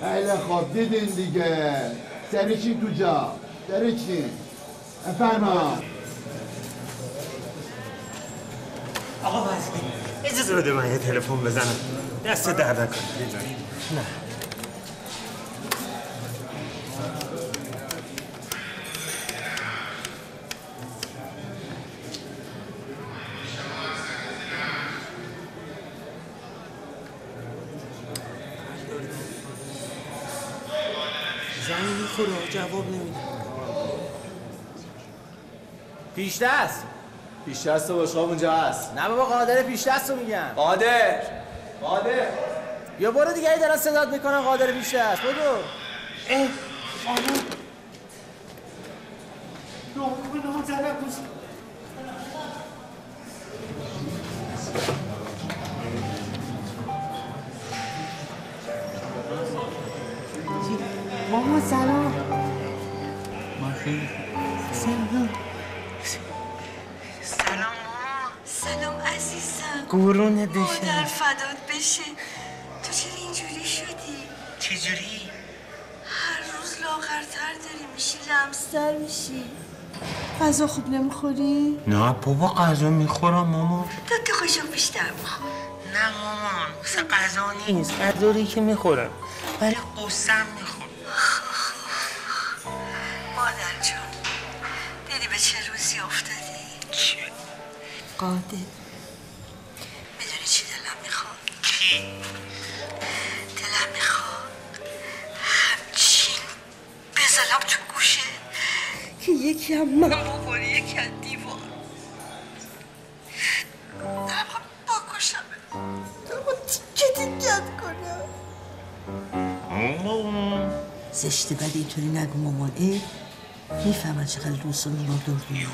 خیلی خوب. دیدین دیگه. سرچین تو جا؟ سرچین بفرما. آقا وزمی اجازه بده من یه تلفن بزنم. دست درد نکنه. نه. پیش دست پیش دست باشقاب اونجا هست. نه بابا قادر پیش دست رو میگم. قادر. قادر. یا برو دیگه ای دارن صدات می‌کنن قادر پیش دست بدو اه خانم. نام زنم ماما سلام عزیزم. قرونت مادر بشم فدات بشه. تو چرا اینجوری شدی؟ چجوری؟ هر روز لاغرتر داری میشی لمستر میشی. غذا خوب نمی‌خوری؟ نه بابا غذا می‌خورم ماما. تو تو خوشو بیشتر بخور نه مامان مثل غذا نیست. غذایی که می‌خورم ولی قصم می‌خورم قادر می‌دونی چی دلم می‌خواد؟ چی؟ دلم می‌خواد همچین بزنم تو گوشه که یکی هم من بخوری یکی از دیوار. نمی‌خوام بکشم. نمی‌خوام تیکه تیکت کنم؟ زشته بعد اینطوری نگو مامان. ای می‌فهمن چقدر دوست رو دردی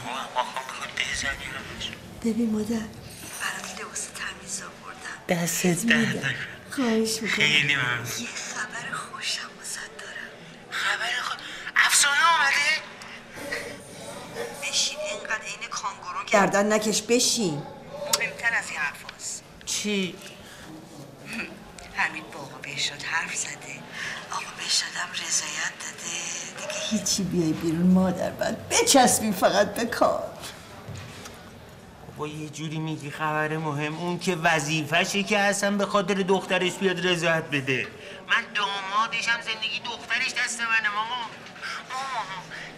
ببین مادر. برات لباس تمیز آوردم دستت درد نکنه. خواهش می‌کنم. خیلی ممنون. یه خبر خوشم واسه دارم. خبر خود افسانه آمده بشین اینقدر عین کانگورو گردن نکش بشین. مهمتر از این حرفاست چی؟ حمید با آقا بهشاد حرف زده. آقا بهشادم رضایت داده. دیگه هیچی بیای بیرون مادر بعد بچسبین فقط به کار. با یه جوری میگی خبر مهم اون که وظیفشه که اصلا به خاطر دخترش بیاد رضایت بده. من دامادشم زندگی دخترش دست منه ماما. ماما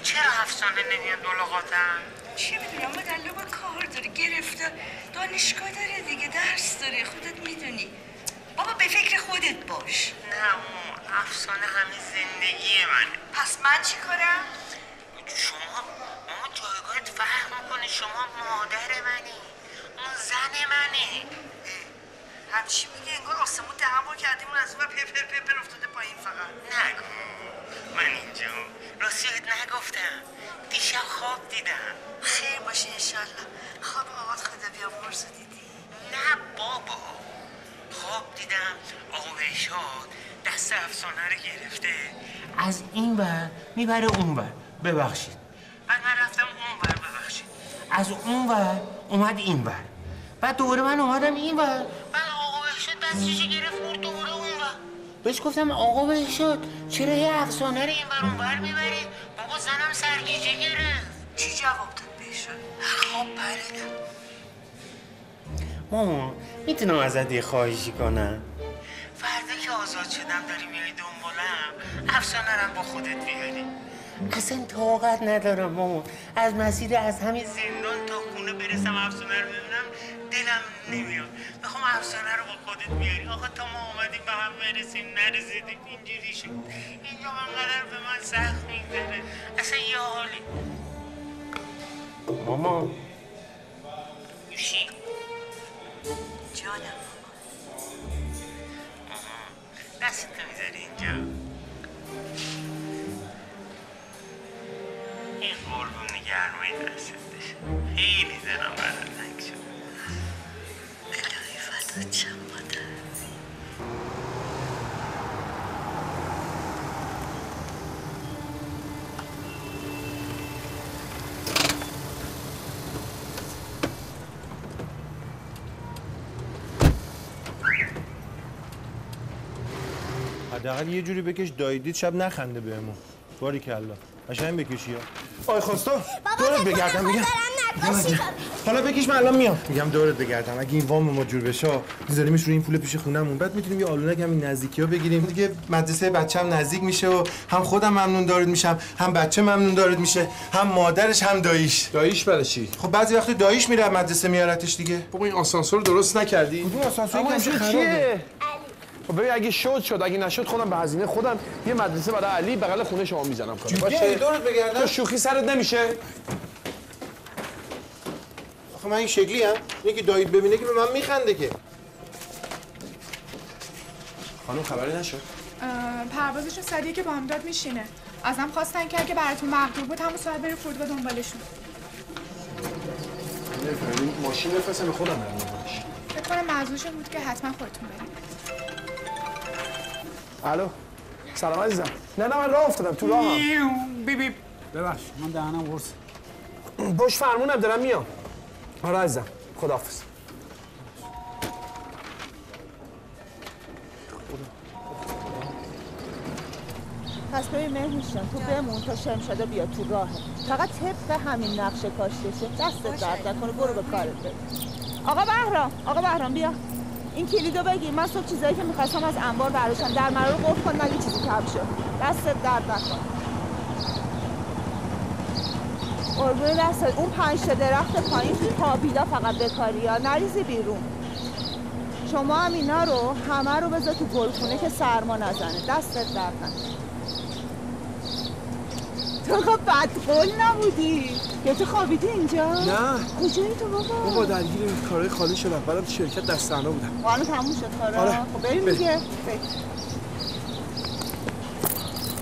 چرا افسانه نمیان ملاقاتم؟ چی می‌دونم مادر لبا کار داره گرفته. دانشگاه داره دیگه درس داره خودت می‌دونی. بابا به فکر خودت باش. نه ماما افسانه همه زندگی منه. پس من چی کنم؟ شما ماما جایگاهت می‌کنه شما مادر منی. اون زن منه. همچی میگه انگار آسمون با کردیم اون از اون پپر پپر افتاده پایین فقط. نگو. من اینجا راستی بهت نگفتم. دیشب خواب دیدم. خیر باشه انشالله. خواب آقات خدا بیامرز دیدی. نه بابا. خواب دیدم. آقا بهشاد دست افسانه رو گرفته. از این ور می‌بره اون ور. ببخشید بعد من رفتم اون ور ببخشید از اون ور اومد این ور. بعد دوباره من اومدم این ور. بعد آقا بهشاد دستش گرفت برد دوباره اون ور. بهش گفتم آقا بهشاد چرا یه افسانه رو این ور اون ور می‌بری؟ بابا زنم سرگیجه گرفت. چی جواب داد بهشون خواب پریدم ماما می‌تونم ازت یه خواهشی کنم؟ فردا که آزاد شدم داری میای دنبالم افسانه با خودت بیاری. اصلا طاقت ندارم ماما. از مسیر از همین زندان تا خونه برسم افسانه رو ببینم دلم نمیاد. می‌خوام افسانه رو با خودت بیاری. آقا تا ما اومدیم به هم برسیم نرسیدیم. اینجوری شد. اینجا انقدر به من سخت میگذره. اصلا یه حالی. ماما. گوشی جانم. دستت می‌ذاری اینجا. این قربون گرمه دستت بشه. خیلی دلم برات تنگ شد. الهی شم مادر حداقل یه جوری بکش دایدید شب نخنده بهمون. باری کلا قشنگ بکشی یا آی خواستا؟ دورت بگردم میگم. حالا بکش من الان میام. میگم دورت بگردم. اگه این وام ما جور بشه میذاریمش روی این پول پیش خونمون. بعد می‌تونیم یه آلونک هم این نزدیکی ها بگیریم. دیگه مدرسه بچه‌م نزدیک میشه و هم خودم ممنون دارید میشم هم بچه ممنون دارید میشه هم مادرش هم داییش. داییش برای چی؟ خب بعضی وقت داییش میره مدرسه میارتش دیگه. بابا این آسانسور درست نکردی؟ این آسانسور خرابه. کیه خب ببین اگه شد شد. اگه نشد خودم به هزینه خودم. یه مدرسه برای علی بغل خونه شما می‌زنم کارو. باشه؟ دورت بگردم. تو شوخی سرت نمیشه؟ آخه من این شکلی هم که دایید ببینه که به من میخنده که. خانم خبری نشد؟ پروازشون ساعت که بامداد میشینه. ازم خواستن که اگه براتون مقدور بود همون ساعت بری فرودگاه دنبالشون. ماشین بفرستم به خودم برم. فکر کنم بود که حتما خودتون برید. الو. سلام عزیزم. نه نه من راه افتادم تو راهم بی بی ببخش من دهنم قرص باش فرمونم دارم میام. آره عزیزم خداحافظ. پس ببین مهنوش جان تو بمون تا شمشاده بیا تو راهه. فقط طبق همین نقشه کاشتشه دستت درد نکنه برو به کارت برو آقا بهرام آقا بهرام بیا. این کلیدو بگیر من صبح چیزایی که می‌خواستم از انبار برداشتم. در مرا رو قفل کن نگه چیزی کم شد. دستت درد نکن قربون دستت. اون پنج تا درخت پایین توی پابیلا فقط بکاری یا نریزی بیرون. شما هم اینا رو همه رو بذار تو گلخونه که سرما نزنه. دستت درد نکنه. تو خب بدقول نبودی. یا تو خوابیدی اینجا؟ نه. کجایی تو بابا؟ بابا درگیر کارهای خالی شدم تو شرکت دست تنها بودم حالا تموم شد کارا آره. خب بریم. دیگه.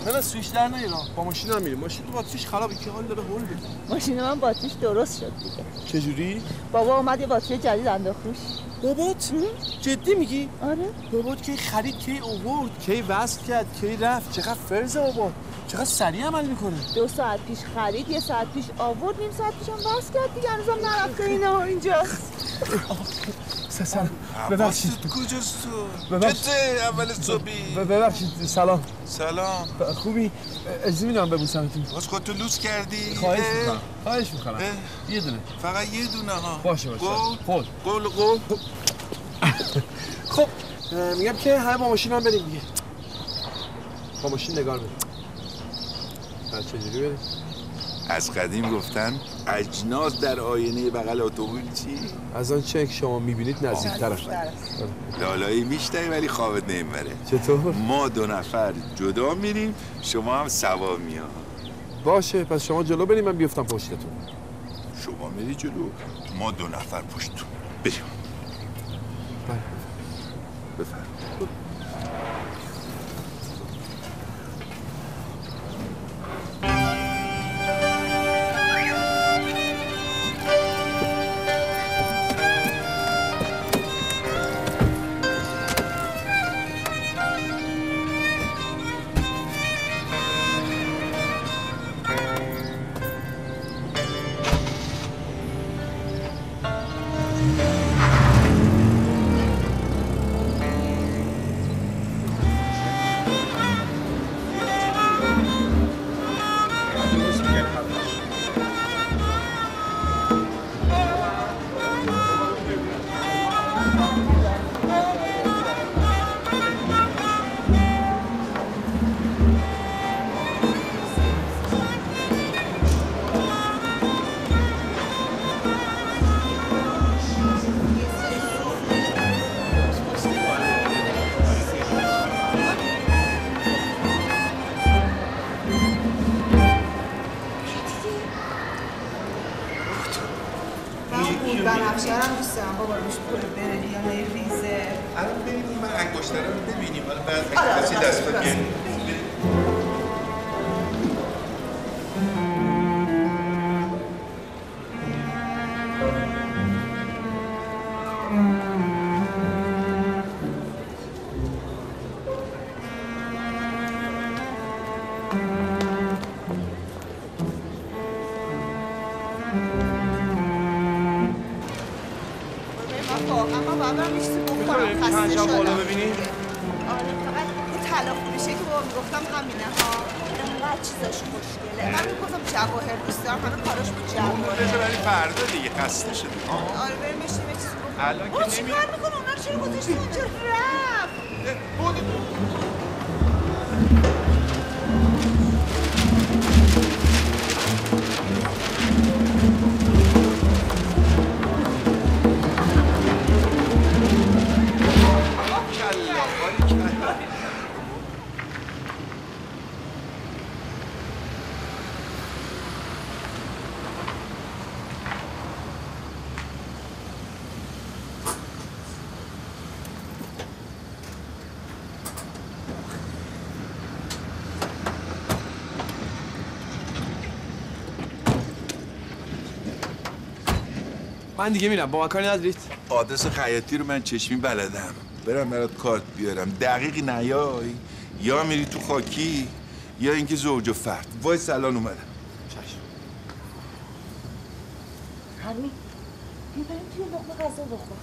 نه نه سویش در نیرا با ماشین هم میریم ماشین تو باتریش خرابه که حال داره هول بده ماشین من باتریش درست شد دیگه چجوری بابا اومد یه باتری جدید انداخت روش بابات؟ جدی میگی؟ آره. بابات کی خرید کی اوورد کی وصل کرد کی رفت چقدر فرز بابا چقدر سریع عمل می‌کنه. دو ساعت پیش خرید یه ساعت پیش آورد نیم ساعت پیشم بس کرد دیگه هنوزم نرفته اینا اینجا سلام ببخشید. کجاست تو؟ ببخشید. اول صبحی؟ ببخشید سلام. سلام. خوبی؟ اجازه میدم ببوسمتون باز خودتو لوس کردی؟ خواهش اه؟ می‌کنم خواهش می‌کنم؟ یه دونه. فقط یه دونه ها. باشه باشه. قول خود. قول قول خب میگم که همه با ماشین هم بریم دیگه. با ماشین نگار بریم بعد چجوری بریم؟ از قدیم گفتن اجناس در آینه بغل اتومبیل چی؟ از آن چه که شما می‌بینید نزدیک طرف لالایی میشنوی ولی خوابت نمی‌بره. چطور؟ ما دو نفر جدا میریم شما هم سوا میاد باشه پس شما جلو بریم من بیفتم پشتتون. شما میری جلو ما دو نفر پشتون بریم. بله. بفرم پنجم شدم بالا ببینی؟ آره فقط طلا فروشه که با می‌گفتم همینه. ها انقدر چیزاش خوشگله. من می‌گفتم جواهر دوست دارم همه کاراش با جواهر. بذار برای فردا دیگه خسته شده آره بریم بشینیم یه چیزی بخوریم الان که نمی- چیکار می‌کنه اونا رو چرا گذاشتی اونجا؟ رفت. من دیگه میرم با من کاری ندارید آدرس خیاطی رو من چشمی بلدم. برم برات کارت بیارم. دقیق نیای؟ یا میری تو خاکی یا اینکه زوج و فرد. وای سلام اومدم. همین بیا بریم توی لقمه غذا بخور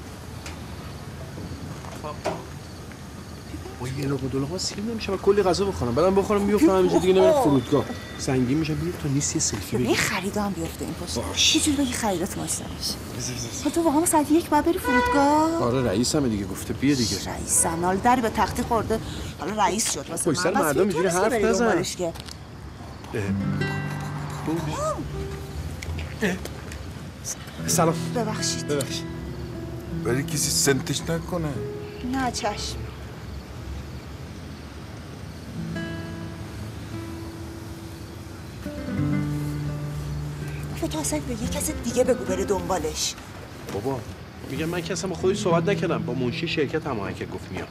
با یه لقمه دو لقمه سیر نمیشه. من کلی غذا بخورم بعدم بخورم بیفتم همینجا دیگه نمیرم فرودگاه. سنگین میشه. بیا تا نیست یه سلفی این بگیر. خریدا هم بیفته این باش. یه جوری بگی خریدات ماشته باشه. تو واقعا ساعت یک باید بری فرودگاه. آره رئیس همه دیگه. گفته بیا دیگه. رئیس حالا دری به تختی خورده. حالا رئیس شد. واسه سر من. بس مردم اینجوری نیستی حرف نزن. سلام. ببخشید. ببخشید. برای کسی سنتش نکنه. نه چشم. اصلا به یه کس دیگه بگو بره دنبالش. بابا میگم من که اصلا با خودش صحبت نکردم. با منشی شرکت هماهنگ که گفت میام.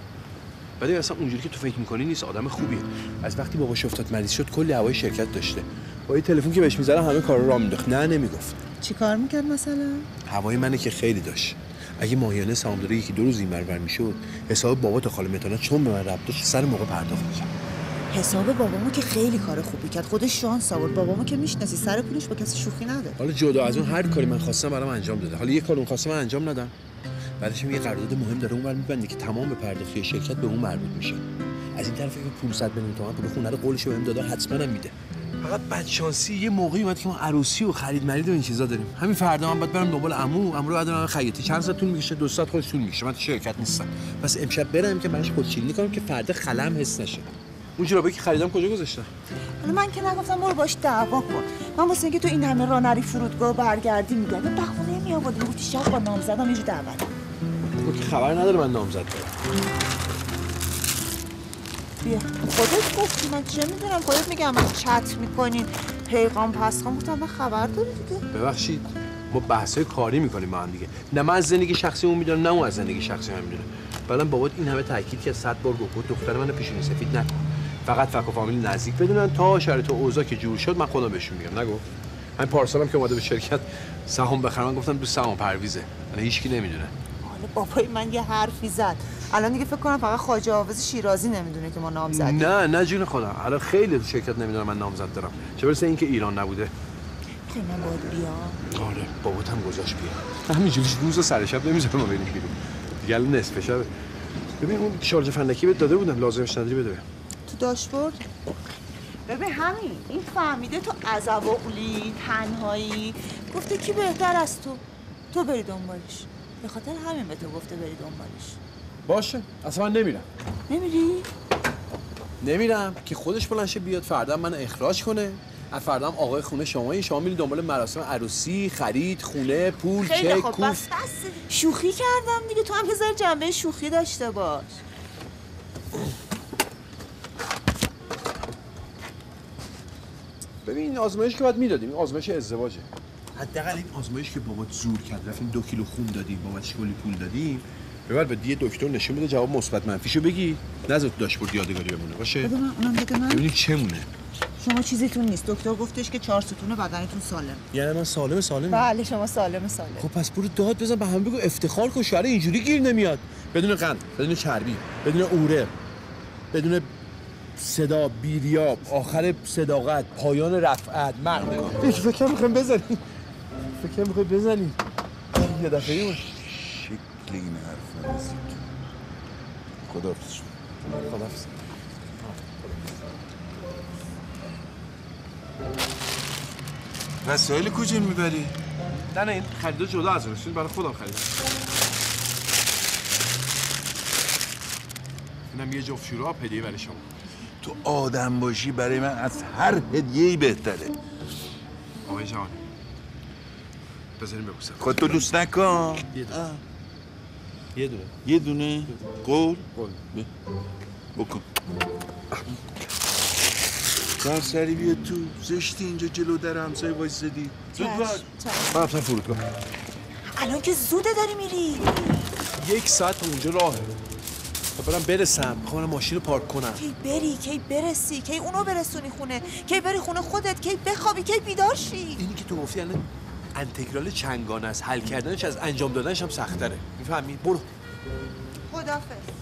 ولی اصلا اونجوری که تو فکر می‌کنی نیست آدم خوبیه. از وقتی باباش افتاد مریض شد کلی هوای شرکت داشته. با یه تلفن که بهش می‌زنم همه کارا را مینداخت. نه نمی‌گفت. چی کار می‌کرد مثلا؟ هوای منه که خیلی داشت. اگه ماهیانه سهامداری یکی دو روز این ور می‌شد حساب بابا تا خاله متانت چون به من ربط داشت سر موقع پرداخت میشه حساب بابامو که خیلی کار خوبی کرد. خودش شانس آورد. بابامو که می‌شناسی سر پولش با کسی شوخی نداره. حالا جدا از اون هر کاری من خواستم برام انجام داده. حالا یه کار اون خواسته من انجام ندم. بعدش یه قرارداد مهم داره اونور میبنده که تمام پرداختی شرکت به اون مربوط میشه. از این طرف که 500 میلیون تومن پول خونه رو قولش بهم داده حتما هم میده. فقط بدشانسی یه موقعی اومد که ما عروسی و خرید مرید و این چیزا داریم. همین فردا من باید برم دنبال عمو. عمو رو بعد برم خیاطی. چند ساعت طول می‌کشه؟ دو ساعت خودش طول می‌کشه. من تو شرکت نیستم. پس امشب برم که براش خودشیرینی کنم که فردا خلم حس نشه. اون جورابی که خریدم کجا گذاشتم حالا من که نگفتم برو باش دعوا کن. من واسه اینکه تو این همه راه نری فرودگاه برگردی میگم. بهونه میآوردی می‌گفتی شب با نام زدم یه جور دعوت. اون که خبر نداره من نامزد دارم. بیا. خودت گفتی. من چه می‌دونم؟ خودت میگم من چت می‌کنین پیغام پس خام گفتم من خبر داری دیگه. ببخشید. ما بحثای کاری می‌کنیم با هم دیگه. نه من از زندگی شخصی اون می‌دونم نه اون از زندگی شخصی من می‌دونه بعدم بابات این همه تاکید که صد بار گفت دختر منو پیشونی سفید نکن. فقط فک و فامیل نزدیک بدونن. تا شرط و اوضاع که جور شد من خودم بهشون میگم. نگو. من پارسالم که اومده به شرکت سهام بخرم گفتم دوست سهام پرویزه. الان هیچکی نمی‌دونه. حالا بابای من یه حرفی زد. الان دیگه فکر کنم فقط خواجه حافظ شیرازی نمی‌دونه که ما نام زدیم. نه نه جون خودم. الان خیلی تو شرکت نمی‌دونم من نامزد دارم. چه برسه اینکه ایران نبوده. خیلی من باید بیام. آره بابات هم گذاشت بیا همینجوری روز و سر شب نمی‌ذاره ما بریم بیرون. دیگه الان نصف شب. ببین اون شارژ فندکی بهت داده بودم لازمش نداری بده. تو داشبورد؟ ببین همین این فهمیده تو عذابولی تنهایی. گفته کی بهتر از تو؟ تو بری دنبالش. به خاطر همین به تو گفته بری دنبالش. باشه. اصلا من نمیرم. نمیری؟ نمیرم که خودش بلنشه بیاد فردا من اخراج کنه. از فردا هم آقای خونه شما شما میری دنبال مراسم عروسی خرید خونه پول چک کوف. بس بس. شوخی کردم دیگه. تو هم ذره جنبه شوخی داشته باش. ببین این آزمایش که باید می‌دادیم این آزمایش ازدواجه. حداقل این آزمایش که بابات زور کرد رفتیم دو کیلو خون دادیم باباتش کلی پول دادیم. ببر به یه دکتر نشون بده جواب مثبت منفیشو بگی. نذار تو داشبورد یادگاری بمونه باشه؟ بده من اونم بده من ببینیم چه مونه شما چیزیتون نیست. دکتر گفتش که چهار ستون بدنتون سالم یعنی من سالم سالم بله شما سالم سالم. خب پس برو داد بزن به همه بگو افتخار کن شوهر اینجوری گیر نمیاد. بدون قند بدون چربی بدون اوره بدون صدا بیریاب آخر صداقت پایان رفعت مرد. یک فکر می‌خوایم بزنیم. فکر می‌خوایم بزنیم. یه دفعه اون شکل این حرف نزید خداحافظ خدافظ وسایل کجا می‌بری؟ نه نه این خریده جدا از اون برای خودم خریدم. اینم یه جفت شوراب هدیه برای شما. تو آدم باشی برای من از هر هدیه‌ای بهتره. آقای جان بذاریم ببوسم. خودتو دوست نکن. یه دونه. یه دونه. یه دونه. قول؟ قول. بکن. سر سری بیا تو. زشتی اینجا جلو در همسایه وایسادی. زود باش. من رفتم فرودگاه. الان که زوده داری میری. یک ساعت اونجا راهه. تا برم برسم می‌خوام ماشین رو پارک کنم. کی بری کی برسی کی اونو برسونی خونه کی بری خونه خودت کی بخوابی کی بیدار شی. اینی که تو گفتی الان انتگرال چنگانه است حل کردنش از انجام دادنش هم سختره. می‌فهمی؟ برو. خدافظ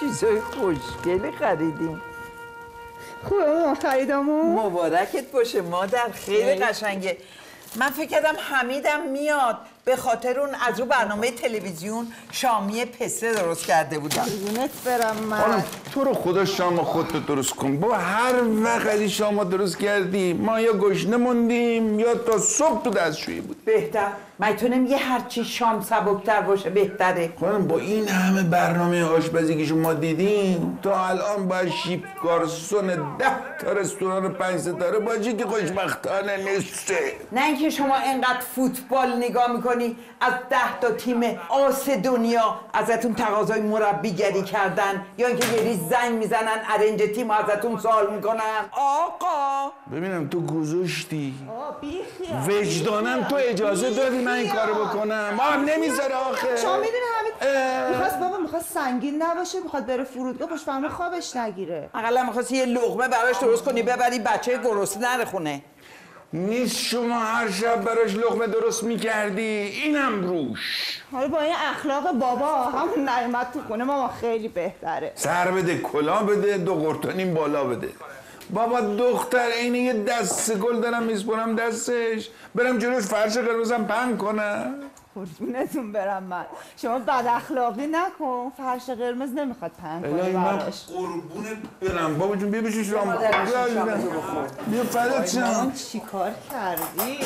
چیزای خوشگلی خریدیم. خوبه خریدمون مبارکت باشه مادر خیلی. قشنگه. من فکر کردم حمیدم میاد. به خاطر اون از رو برنامه تلویزیون شامی پسته درست کرده بودم. قربونت برم من. تو رو خدا شام خودتو درست کن. با هر وقتی شام درست کردی ما یا گشنه موندیم یا تا صبح تو دستشویی بود بهتر. می‌تونم یه هرچی شام سبکتر باشه بهتره. خانم با این همه برنامه آشپزی که شما دیدین تا الان با شیف گارسون ده تا رستوران پنج ستاره باجی که خوشبختانه نیسته. نه اینکه شما انقدر فوتبال نگاه می‌کنی از ده تا تیم آس دنیا ازتون تقاضای مربیگری کردن یا اینکه یه ریز زنگ می‌زنن ارنج تیم ازتون سوال می‌کنن؟ آقا! ببینم تو گذاشتی وجدانم تو اجازه دادی من این کارو بکنم. ما هم نمی‌ذاره آخه. شما می‌دونی همین. می‌خواست بابا می‌خواست سنگین نباشه می‌خواد بره فرودگاه پشت فرمون خوابش نگیره. اقلا می‌خواستی یه لغمه براش درست کنی ببری بچه گرسنه نره خونه. نیست شما هر شب براش لقمه درست می‌کردی اینم روش. حالا با این اخلاق بابا همون نعمت تو خونه ماما خیلی بهتره. سر بده کلا بده دو قرتانیم بالا بده. بابا دختر این یه دست گل دارم میسپرم دستش. برم جلوش فرش قرمزم پهن کنم. قربونتون برم من. شما بد اخلاقی نکن. فرش قرمز نمی‌خواد پهن کنه براش. قربونت برم. بابا جون بیا بشین شام بیا شام عزیزم. تو بخور. بیا فدات من شم چی کار کردی؟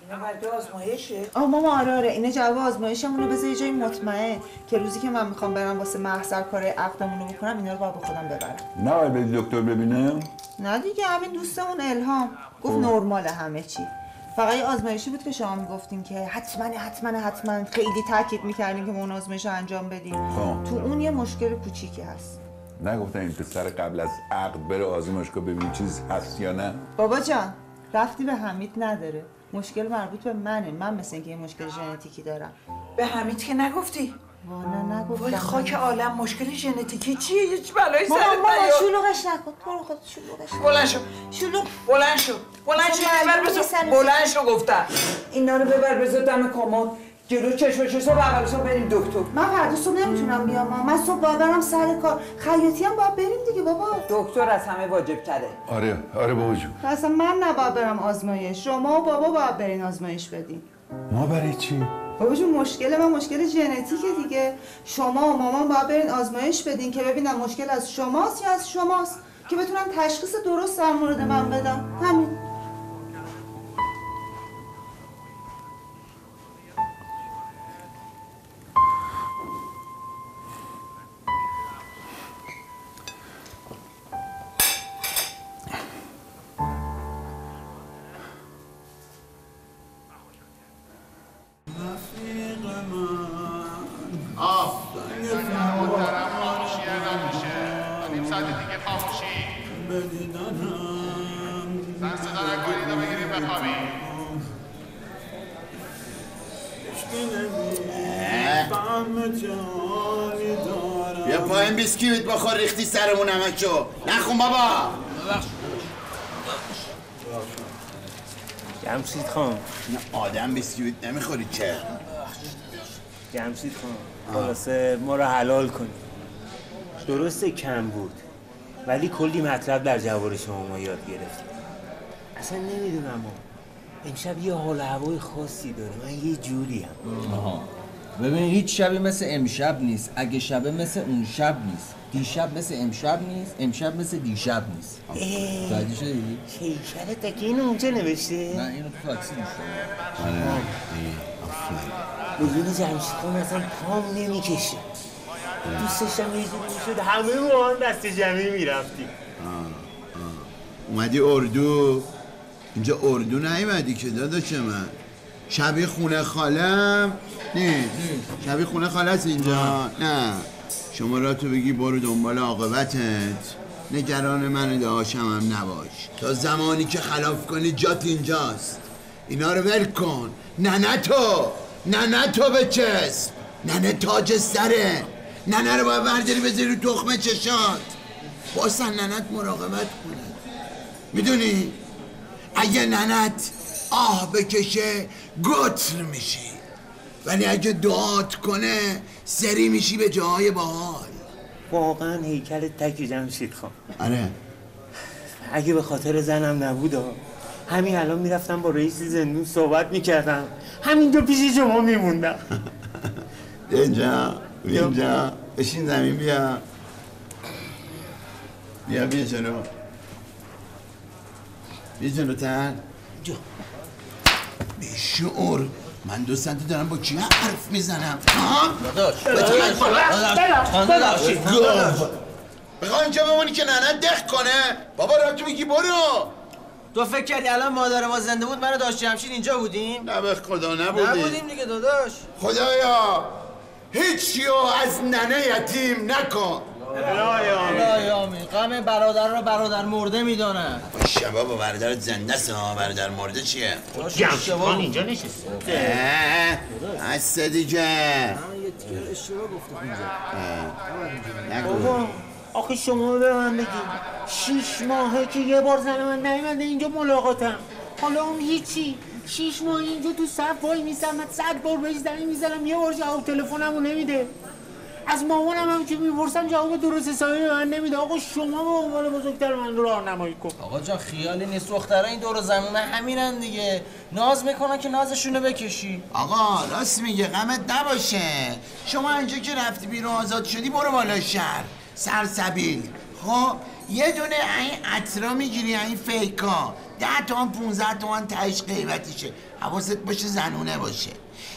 اینا برای آزمایشه. آه ماما آره آره. اینه جواب آزمایشمون رو بذار یه جایی مطمئن که روزی که من می‌خوام برم واسه محضر کار عقدمون رو بکنم اینا رو باید به خودم ببرم. نه باید دکتر ببینم. نه دیگه همین دوستمون الهام. گفت نرمال همه چی. فقط یه آزمایشی بود که شما می‌گفتین که حتما حتما حتما خیلی تاکید می‌کردین که ما اون آزمایش رو انجام بدیم. خب. تو اون یه مشکل کوچیکی هست. نگفتن این پسر قبل از عقد بره آزمایشگاه ببین چیز هست یا نه؟ بابا جان رفتی به حمید نداره. مشکل مربوط به منه. من مثل اینکه یه مشکل ژنتیکی دارم. به حمید که نگفتی؟ والا نگفتم وای خاک عالم مشکل ژنتیکی چیه؟ هیچ بلایی سرت نیاد. شلوغش نکن. تو رو خود شلوغش نکن. بلند شو. شلوغ. بلند شو. بلند شو خب، ببر معلومه بذار سر- بلند شو گفتم. اینا رو ببر بذار دم کمد جلو چشم و چشم اول صبح بریم دکتر. من فردا صبح نمی‌تونم بیام. من صبح باید برم سر کار. خیاطی هم باید بریم دیگه بابا. دکتر از همه واجب تره. آره آره بابا جون. اصلا من نباید برم آزمایش. شما و بابا باید برین آزمایش بدین. ما برای چی؟ بابا مشکل من مشکل ژنتیکه دیگه. شما و مامان باید برین آزمایش بدین که ببینم مشکل از شماست یا از شماست. که بتونم تشخیص درست در مورد من بدم. همین. نمی‌خوری چه جمشید خان خلاصه ما رو حلال کنی درسته کم بود ولی کلی مطلب در جواب شما ما یاد گرفتیم. اصلا نمی‌دونم امشب یه حال و هوای خاصی داره. من یه جوری هم. آها. ببین هیچ شبی مثل امشب نیست. اگه شبه مثل اون شب نیست. دیشب مثل امشب نیست امشب مثل دیشب نیست. متوجه شدی؟ شیکره تکی اینو اونجا نوشته؟ نه اینو تو تاکسی نوشته. آره. بدون جمشید خان اصلا پام نمی‌کشه. دوست داشتم یه جوری همه ما هم دست جمعی می‌رفتیم. اومدی اردو. اینجا اردو نیومدی که داداش من. شبیه خونه خالم. نه شبیه خونه خاله است اینجا؟ نه. شما را تو بگی برو دنبال عاقبتت. نگران من داشم هم نباش. تا زمانی که خلاف کنی جات اینجاست. اینا رو ول کن. نه تو. نه تو بچسب نه تاج سره. نه رو باید برداری بذاری رو تخمه چشات. باسن ننت مراقبت کنه. می‌دونی؟ اگه ننت آه بکشه گتر میشی. ولی اگه دعات کنه سری میشی به جاهای باحال واقعا هیکل تک جمشید خان. آره. اگه به خاطر زنم نبود همین الان می‌رفتم با رئیس زندون صحبت می‌کردم. همینجا پیش شما میموندم. اینجا اینجا. بشین زمین بیا. بیا بیا جلو. بیا جلو تن جو بیشعور من دو سنت دارم با کی حرف می‌زنم؟ داداش. بخواه اینجا بمونی که ننه دخ کنه؟ بابا را تو میگی برو. تو فکر کردی الان مادر ما زنده بود؟ منو داشت جمشید اینجا بودیم؟ نه به خدا نبودیم. نبودیم دیگه داداش. خدایا هیچیو از ننه یتیم نکن. الهی غم برادر رو برادر مرده می‌دانن باشه بابا برادرت زنده است. ها برادر مرده چیه؟ جمشید خان اینجا نشسته. هست دیگه. اشتباه گفته بابا آخه شما به من بگید شیش ماهه که یه بار زن من نیومده اینجا ملاقاتم. حالا هم هیچی. شیش ماه اینجا تو صف وای میسم من صد بار بهش زنگ می‌زنم. یه بار جواب تلفنمو نمیده. از مامانم هم که می‌پرسم جواب درست حسابی به من نمیده. آقا شما به عنوان بزرگتر من راهنمایی کن. آقا جان خیالی نیست. دخترها این دور زمونه همینن دیگه. ناز می‌کنن که نازشونو بکشی. آقا راست میگه. غمت نباشه. شما اینجا که رفتی بیرون آزاد شدی برو بالا شهر. سرسبیل. خب یه دونه این عطرا می‌گیری این فیکا. ده تومن 15 تومن تهش قیمتیشه. حواست باشه زنونه باشه.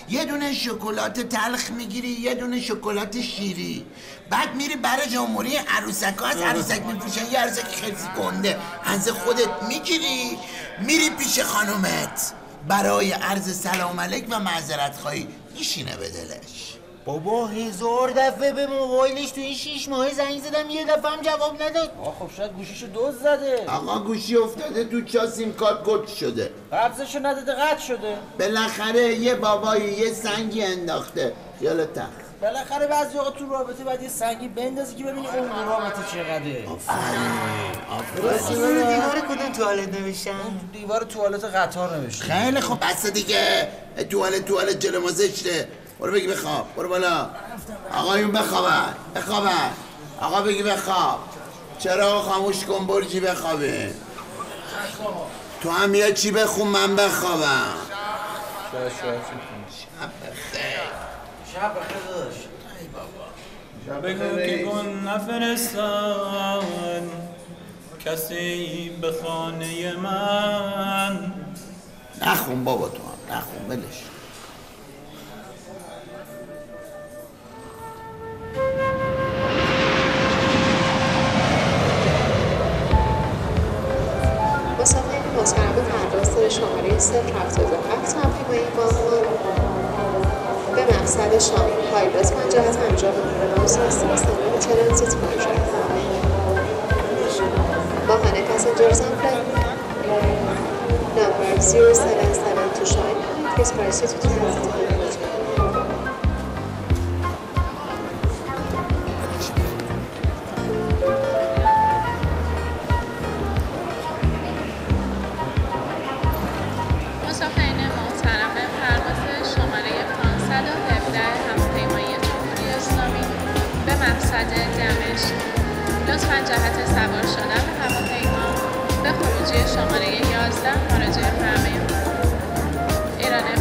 یه دونه شکلات تلخ می‌گیری یه دونه شکلات شیری. بعد میری برای جمهوری عروسک از عروسک میپوشن یه عروسک خیلی گنده. از خودت می‌گیری میری پیش خانومت. برای عرض سلام علیک و معذرت خواهی میشینه به دلش. بابا هزار دفعه به موبایلش تو این شیش ماه زنگ زدم یه دفعه هم جواب نداد. آقا خب شاید گوشیشو دوز زده. آقا گوشی افتاده تو چا سیم کارت گل شده. قبضشو نداده قطع شده. بالاخره یه بابایی یه سنگی انداخته. خیال تخت بالاخره بعضی وقت تو رابطه باید یه سنگی بندازی که ببینی اون رابطه چقدره. آفرین. دیوار کدوم توالت نوشتم دیوار توالت قطار نوشته. خیلی خوب. بس دیگه. توالت توالت جلو ما زشته برو بگی بخواب برو بالا. آقایون بخوابن بخوابن آقا بگی بخواب. چرا خاموش کن برجی بخوابه. تو هم یه چی بخون من بخوابم. شب بخیر. شب بخیر بگو که گل نفرستن کسی به خانه من. نخون بابا تو هم نخون بلش نوسازی سنان ترانزیت مراجعه کنید واهن passengers on flight number 077 to Shanghai please proceed to transit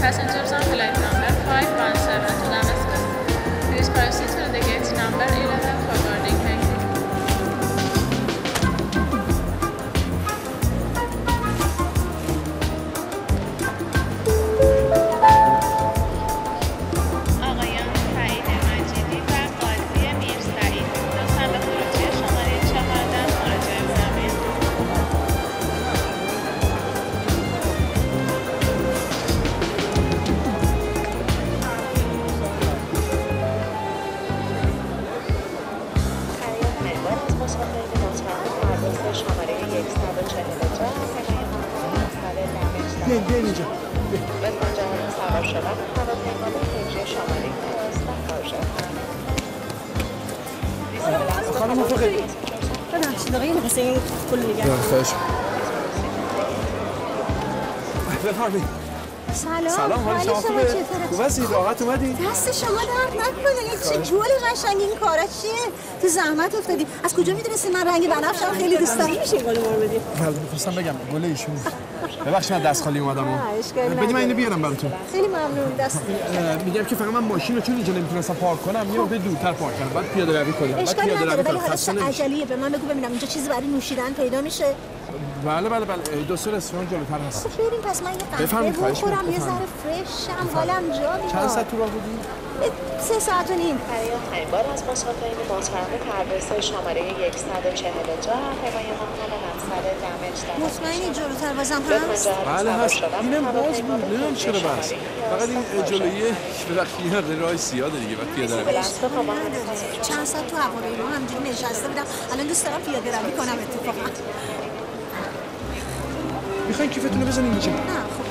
kasur. اومدی؟ دست شما درد نکنه. این چه گل قشنگ این کارا چیه؟ تو زحمت افتادی. از کجا می‌دونستی من رنگ بنفشم خیلی دوست دارم؟ میشه گل بدی؟ بله می‌خواستم بگم گل ایشون ببخشید من دست خالی اومدم. بدی من. اینو بیارم براتون. خیلی ممنون دست میگم که فقط من ماشین رو چون اینجا نمی‌تونستم پارک کنم یه مقدار دورتر پارک کردم. بعد پیاده روی کنم. بعد اشکالی پیاده نداره روی ولی کنم. عجلیه. به من بگو ببینم اینجا چیزی برای نوشیدن پیدا میشه؟ بله بله بله. دو سه رستوران جلوتر هست. خب بریم پس من یه قهوه بخورم یه ذره. فرشم حالم جا میاد. چند ساعت تو راه بودی؟ سه ساعت و نیم. برای آخرین بار از مسافرین محترم پرواز شماره 144 هواپیمای ما حال مقصد دمج در مطمئنی جلوتر بازم هست؟ بله هست. اینم باز بود. نمی‌دونم چرا بس. فقط این 11 جلویی ببخشید این راه سیاده دیگه بعد پیاده روی چند ساعت تو هواپیما همجوری نشسته بودم. الان دوست دارم پیاده روی کنم اتفاقا. می‌خواین کیفتون رو بزنین اینجا؟ نه خب.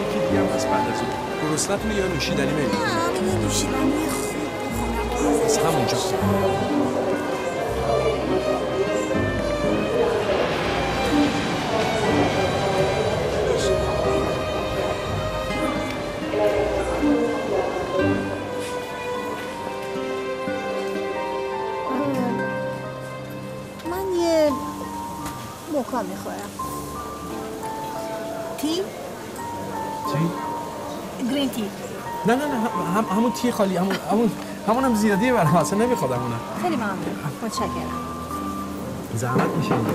یکی دیگه هم هست بعد از اون. گرسنتون یا نوشیدنی می‌دید نه یه نوشیدنی خوب از همونجا. موکا می‌خورم تی؟ چی؟ گرین تی. نه نه نه هم, هم- همون تی خالی همون همون همون هم زیادیه برام اصلا نمی‌خواد همونه خیلی ممنون. متشکرم. زحمت میشه اینجا.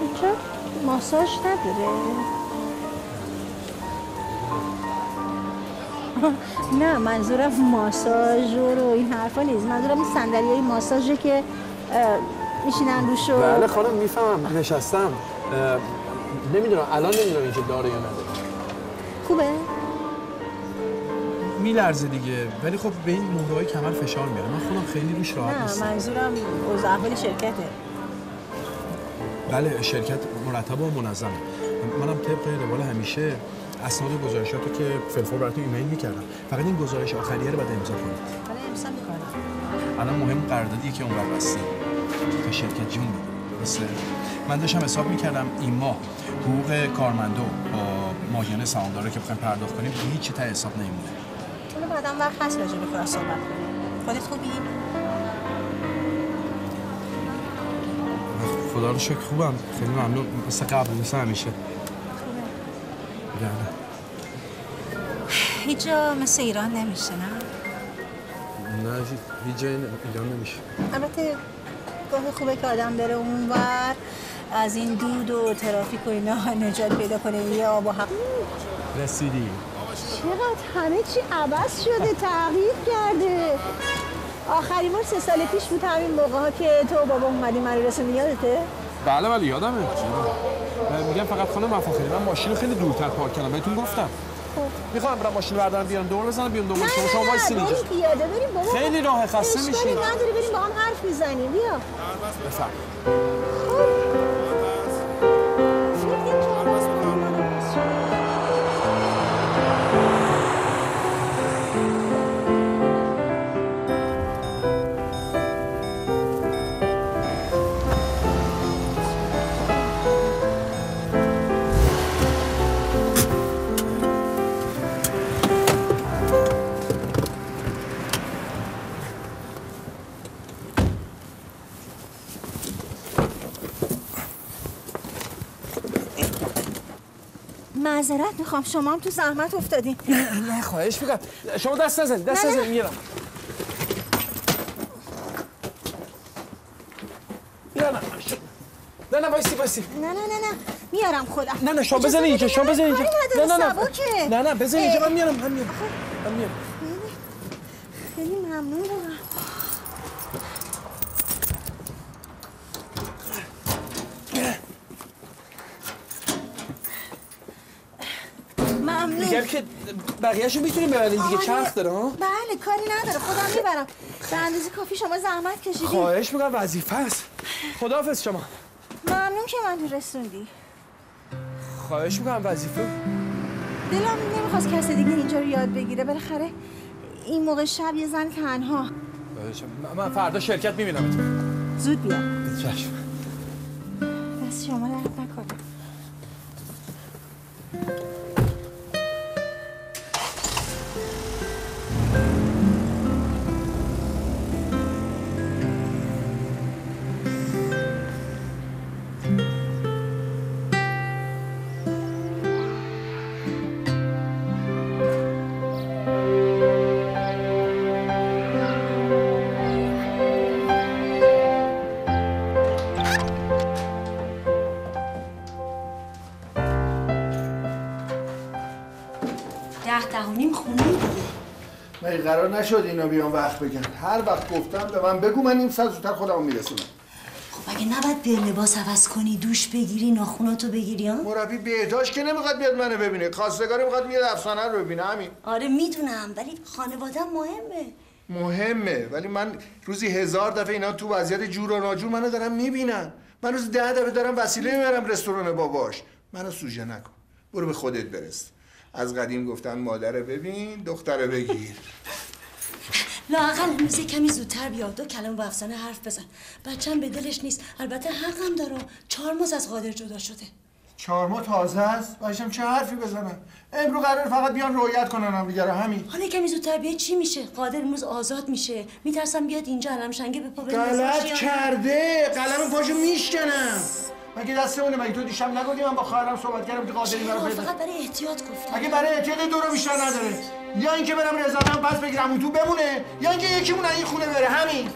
اینجا ماساژ نداره. نه منظورم ماساژ رو این حرفا نیست. منظورم این صندلی های ماساژه که میشینن روش و بله خانم می‌فهمم نشستم. نمی‌دونم الان نمی‌دونم اینجا داره یا نداره. خوبه؟ میلرزه دیگه. ولی خب به این موضوع های کمر فشار میاره. من خودم خیلی روش راحت نه نیستم. منظورم اوضاع احوال شرکته. بله شرکت مرتب و منظمه منم طبق روال همیشه اسناد گزارشات رو که فلفور براتون ایمیل می‌کردم. فقط این گزارش آخریه رو باید امضا کنید. حالا امسا می‌کنم. الان مهم قراردادیه که اونور بستیم. تا شرکت جون. بده من داشتم حساب می‌کردم این ماه حقوق کارمندو با ماهیانه سهامدار که بخوایم پرداخت کنیم هیچی تا حساب نمیمونه. حالا بعدم وقت هست راجع به کار صحبت کنیم. خودت خوبی؟ خدا رو شکر خوبم. خیلی ممنون. مثل قبل مثل همیشه. بله. هیچ جا مثل ایران نمیشه نه؟ نه هیچ جایی ایران نمیشه. البته گاه خوبه که آدم بره اونور از این دود و ترافیک و اینا نجات پیدا کنه. یه آب و هوا. رسیدی. چقدر همه چی عوض شده تغییر کرده. آخرین بار سه سال پیش بود همین موقع ها که تو و بابا اومدی من رسوندی یادته؟ بله بله یادمه؟ میگم فقط خانم مفاخری من ماشین رو خیلی دورتر پارک کردم. بهتون گفتم. می‌خوام برم ماشین بردارم بیارم دور بزنم بیام دور شما شما وایسین اینجا. پیاده بریم بابا. خیلی راه خسته میشین. نداره بریم با هم حرف می‌زنیم بیا. بفرم معذرت می‌خوام. شما هم تو زحمت افتادین. نه خواهش می‌کنم. شما دست نزنید دست نه، نه. نزنید میرم. نه نه ش- نه نه نه نه نه نه. میارم خودم. نه نه شما اجازه بزن اینجا شما من بزن اینجا. نه نه نه. نه نه بزن اینجا. من میارم من میارم من میارم خیلی ممنونم ممنون میگم که بقیه‌شو می‌تونیم ببرین دیگه آره. چرخ داره ها؟ بله کاری نداره خودم می‌برم. به اندازه کافی شما زحمت کشیدی. خواهش می‌کنم وظیفه است. خداحافظ شما. ممنون که من رسوندی. خواهش می‌کنم وظیفه. دلم نمی‌خواست کسی دیگه اینجا رو یاد بگیره. بالاخره این موقع شب یه زن تنها. من فردا شرکت می‌بینم. زود بیا. چشم. دست شما درد نکنه. قرار نشد اینا بیان وقت بگن هر وقت گفتم به من بگو من نیم ساعت زودتر خودمو میرسونم. خب اگه نباید بیا لباس عوض کنی دوش بگیری ناخوناتو بگیری ها؟ مربی بهداشت که نمی‌خواد بیاد منو ببینه. خواستگاری می‌خواد بیاد افسانه رو ببینه همین. آره می‌دونم ولی خانواده مهمه. مهمه ولی من روزی هزار دفعه اینا تو وضعیت جور و ناجور منو دارم می‌بینن. من روزی ده دفعه دارم وسیله می‌برم رستوران باباش. منو سوژه نکن. برو به خودت برس. از قدیم گفتن مادر ببین دختر بگیر. لااقل امروز یه کمی زودتر بیا دو کلمه با افسانه حرف بزن. بچم به دلش نیست. البته حقم داره. چهار ماه از قادر جدا شده. چهار ماه تازه است؟ باشم چه حرفی بزنم؟ امرو قرار فقط بیان رویت کنن هم دیگه همین. حالا کمی زودتر بیا چی میشه؟ قادر امروز آزاد میشه. میترسم بیاد اینجا علم شنگه به پا. غلط کرده. قلم پاشو میشکنم. مگه دستمونه؟ مگه تو دیشب نگفتی من با خواهرم صحبت کردم که قادری پیدا فقط برای احتیاط گفتم. اگه برای احتیاط دو رو بیشتر نداره؟ یا اینکه برم رضایتم پس بگیرم اون تو بمونه یا اینکه یکیمون از این خونه بره همین.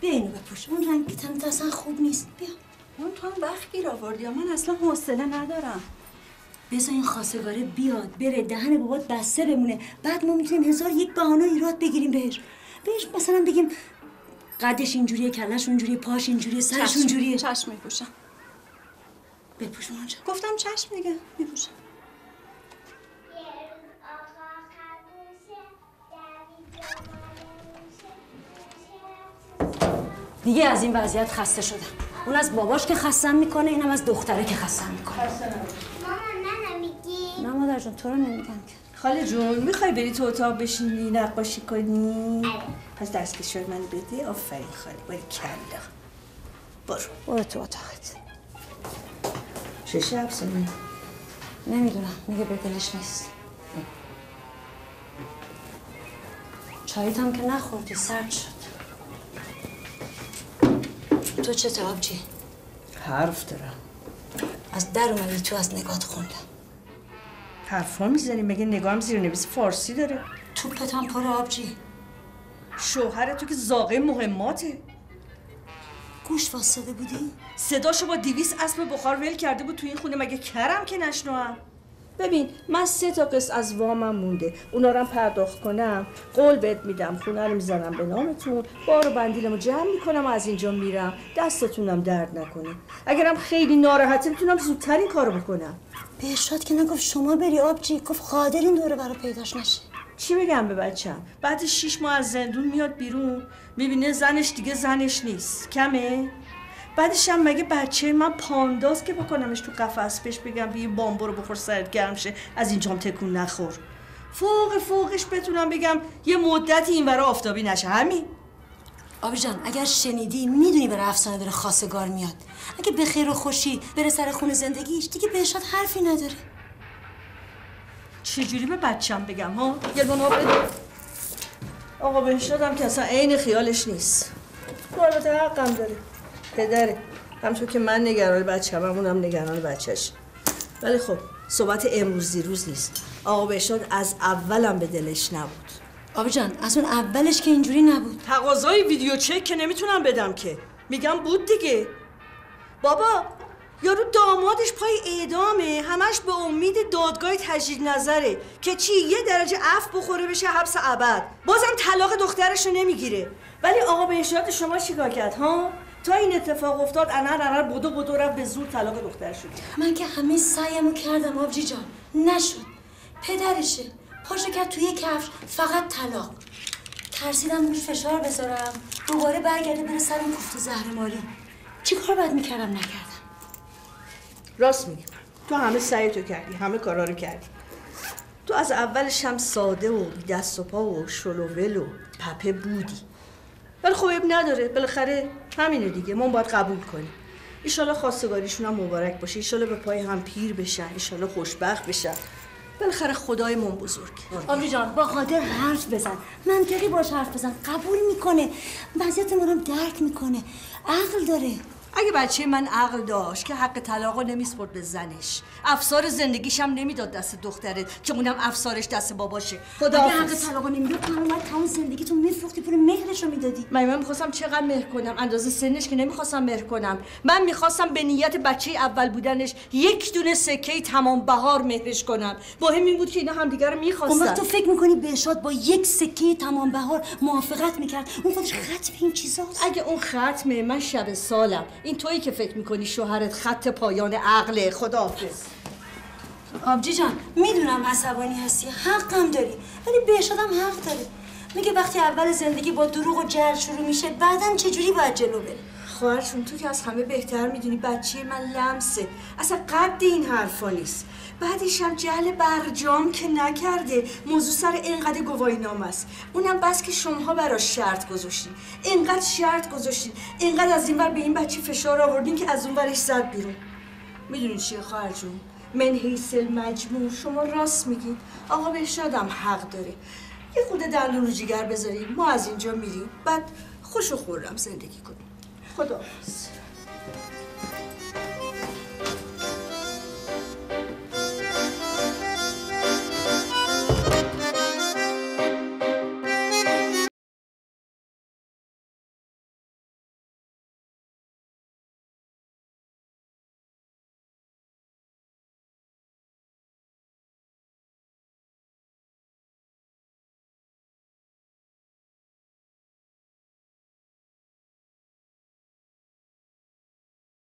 بیا اینو بپوش. اون رنگ تنت اصلا خوب نیست. بیا. اون تو هم وقت گیر آوردی. من اصلا حوصله ندارم. بذار این خواستگاره بیاد بره. دهن بابات بسته بمونه. بعد ما می‌تونیم هزار یک بهانه ایراد بگیریم بهش. بهش مثلا بگیم قدش اینجوریه کلش اونجوریه پاش اینجوریه سرش چشم. اونجوریه. چشم میپوشم. بپوش جان. گفتم چشم دیگه میپوشم. دیگه از این وضعیت خسته شدم. اون از باباش که خستم می‌کنه اینم از دختره که خستم می‌کنه. مامان نه نمیگی نه مادر جان تو رو نمیگم که. خاله جون می‌خوای بری تو اتاق بشینی نقاشی کنی؟ پس دستکشوی من بدی. آفرین خاله باری کلا. برو. برو تو اتاقت. چه شب نمی‌دونم میگه به دلش نیست. چایت هم که نخوردی سرد شد. تو چه آبجی؟ حرف دارم. از در اومدی تو از نگات خوندم. حرفا می‌زنی؟ مگه نگاهم زیر نویس فارسی داره؟ توپت هم پر آبجی. شوهر تو که زاغه مهماته. گوش واسده بودی؟ صداشو با دیویس اسب بخار ول کرده بود تو این خونه مگه کرم که نشنوم؟ ببین من سه تا قسط از وامم مونده. اونا رو پرداخت کنم. قول بهت میدم خونه رو می‌زنم به نامتون. بار و بندیلمو جمع می‌کنم و از اینجا میرم. دستتونم درد نکنه. اگرم خیلی ناراحته می‌تونم زودتر این کارو بکنم. بهشاد که نگفت شما بری آبجی. گفت قادر این دوره برا پیداش نشه چی بگم به بچم؟ بعد شیش ماه از زندون میاد بیرون. می‌بینه زنش دیگه زنش نیست. کمه؟ بعدش هم مگه بچه من پانداز که بکنمش تو قفس؟ بهش بگم بیا بامبو رو بخور سرت گرم شه. از اینجام تکون نخور. فوق فوقش بتونم بگم یه مدتی این برای آفتابی نشه. همین. آبی جان اگر شنیدی می‌دونی برای افسانه داره خواستگار میاد. اگه به خیر و خوشی بره سر خونه زندگیش دیگه بهشاد حرفی نداره. چجوری به بچم بگم ها؟ یه آب بده. آقا بهشادم که اصلا عین خیالش نیست. تو البته حقم داره. پدره. همچون که من نگران بچه‌م اونم نگران بچهش. ولی خب صحبت امروزی روز نیست. آقا بهشاد از اولم به دلش نبود. آبی جان از اون اولش که اینجوری نبود. تقاضای ویدیو چک که نمی‌تونم بدم که. میگم بود دیگه. بابا یارو دامادش پای اعدامه. همش به امید دادگاه تجدید نظره که چی یه درجه اف بخوره بشه حبس ابد. بازم طلاق دخترش رو نمی‌گیره. ولی آقا بهشاد شما چیکار کرد ها؟ تا این اتفاق افتاد انر انر بدو بدو رفت به زور طلاق دخترش شد من که همه سعیمو کردم آبجی جان. نشد. پدرشه. پاشو کرد توی کفش فقط طلاق ترسیدم روش فشار بذارم. دوباره برگرده بره سر اون کوفت زهرماری چی کار باید می‌کردم نکردم؟ راست میگی. تو همه سعی تو کردی همه کارا رو کردی. تو از اولش هم ساده و دست و پا و شلوول و پپه بودی. ولی خب نداره. بالاخره همینه دیگه ما باید قبول کنیم. ایشالا خواستگاریشون هم مبارک باشه ایشالا به پای هم پیر بشن ایشالا خوشبخت بشن. بالاخره خدایمون بزرگ. آبجی جان با قادر حرف بزن. منطقی باش حرف بزن قبول می‌کنه. وضعیت رو درک می‌کنه. عقل داره. اگه بچه من عقل داشت که حق طلاق نمیسپرد به زنش افسار زندگیش هم نمی‌داد دست دختره که اونم افسارش دست باباشه. خدا اگه حق طلاق نمی‌داد هم باید تمام زندگیتو میفروختی پول مهرش رو می‌دادی. من من می‌خواستم چقدر مهر کنم؟ اندازه سنش که نمی‌خواستم مهر کنم. من می‌خواستم به نیت بچه اول بودنش یک دونه سکه تمام بهار مهرش کنم. مهم این بود که اینا همدیگه رو اون می‌خواستن. وقت تو فکر می‌کنی بهشاد با یک سکه تمام بهار موافقت می‌کرد؟ اون خودش ختم این چیزاست. اگه اون ختمه من شب سالم. این تویی که فکر می‌کنی شوهرت خط پایان عقله خداحافظ. آبجی جان می‌دونم عصبانی هستی حقم داری ولی بهشادم حق داره. میگه وقتی اول زندگی با دروغ و جهل شروع میشه بعدم چجوری باید جلو بره؟ خواهرشون تو که از همه بهتر می‌دونی بچه من لمسه. اصلا قد این حرفا نیست. بعدش هم جهل برجام که نکرده. موضوع سر اینقدر گواهی نام است. اونم بس که شماها براش شرط گذاشتین. اینقدر شرط گذاشتین. اینقدر از این ور به این بچه فشار آوردین که از اون ورش زد بیرون. می‌دونی چیه خواهر جون؟ من حیث المجموع شما راست میگید آقا بهشادم حق داره. یه خود دندون رو جیگر بذاریم. ما از اینجا میریم. بعد خوش و خورم زندگی کنیم. خدا